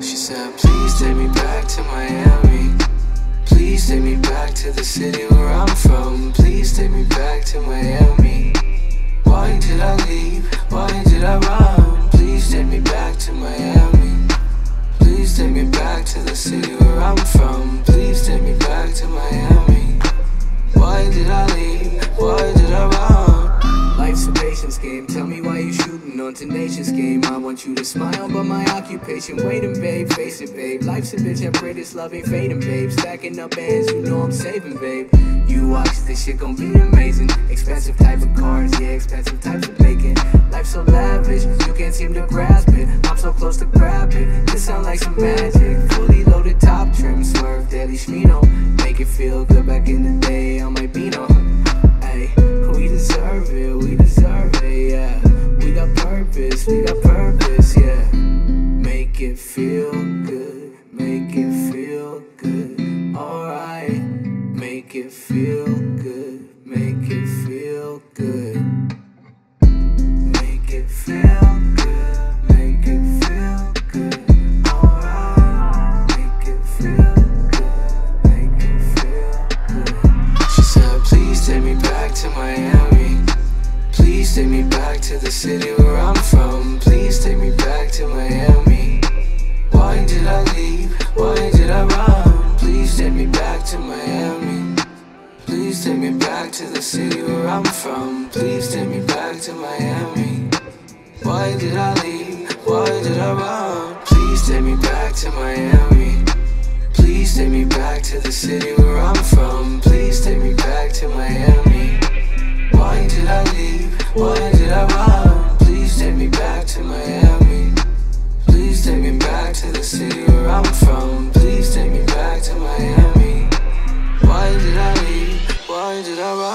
She said, please take me back to Miami. Please take me back to the city where I'm from. Please take me back to Miami. Why did I leave? Why did I run? Please take me back to Miami. Please take me back to the city where I'm from. Tenacious game. I want you to smile, but my occupation waiting, babe. Face it, babe. Life's a bitch. I pray this love ain't fading, babe. Stacking up bands, you know I'm saving, babe. You watch this shit gon' be amazing. Expensive type of cars, yeah, expensive types of bacon. Life so lavish, you can't seem to grasp it. I'm so close to grab it. This sound like some magic. Fully loaded top trim, swerve daily schmino. Make it feel good back in the day on my Beano. Hey, we deserve it, feel good, make it feel good, alright. Make it feel good, make it feel good. Make it feel good, make it feel good, alright. Make it feel good, make it feel good. She said, please take me back to Miami. Please take me back to the city where I'm from. Please take me back to Miami. Back to the city where I'm from. Please take me back to Miami. Why did I leave? Why did I run? Please take me back to Miami. Please take me back to the city where I'm from. change it around.